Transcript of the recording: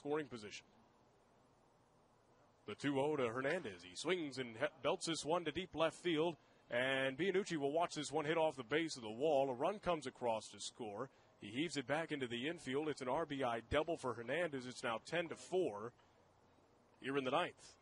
scoring position. The 2 0 to Hernandez. He swings and belts this one to deep left field. And Bianucci will watch this one hit off the base of the wall. A run comes across to score. He heaves it back into the infield. It's an RBI double for Hernandez. It's now 10 to 4 here in the ninth.